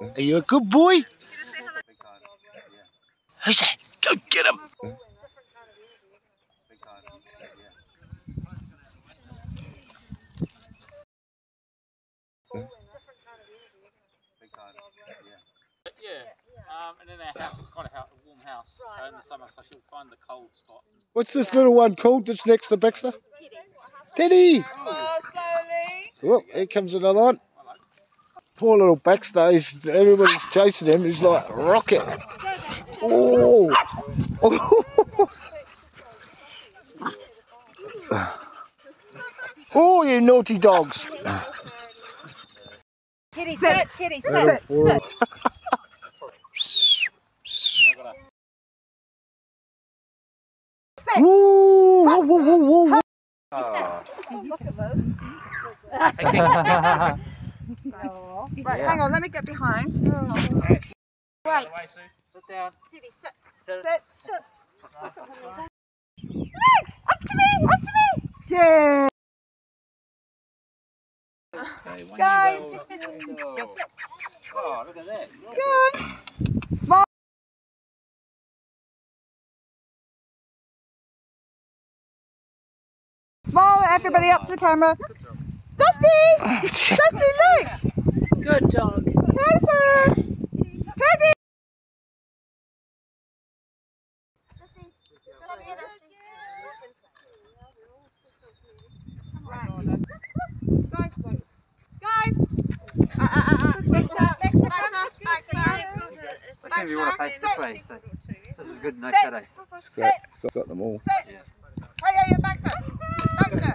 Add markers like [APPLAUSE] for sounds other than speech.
Are you a good boy? Who's that? Go get him. Yeah, um, and then our house is quite a, a warm house uh, in the summer, so she'll find the cold spot. What's this little one called that's next to Baxter? Teddy! Oh, here comes another one. Poor little Baxter, he's, everybody's chasing him. He's like a rocket. Oh! [LAUGHS] Oh, you naughty dogs. Kitty, sit, kitty, sit, sit. four. Woo! Whoa, whoa, whoa, whoa. [LAUGHS] [LAUGHS] Right, hang on, let me get behind. Right, Sit down. kitty, sit, Sit. sit, sit. Look, up to me, up to me. Yeah. Okay, Guys. Oh, look at that. Good. Small. Small, everybody up to the camera. Dusty! Oh, Dusty, look! Good dog. Closer! Teddy! Guys, wait. Guys! Uh, uh, uh, uh. Baxter, Baxter, Baxter, Baxter. If you want to face this Sit. way, so this is good, no Sit. shadow. It's got, it's got them all. Sit. Hey, hey, hey, Baxter. Baxter.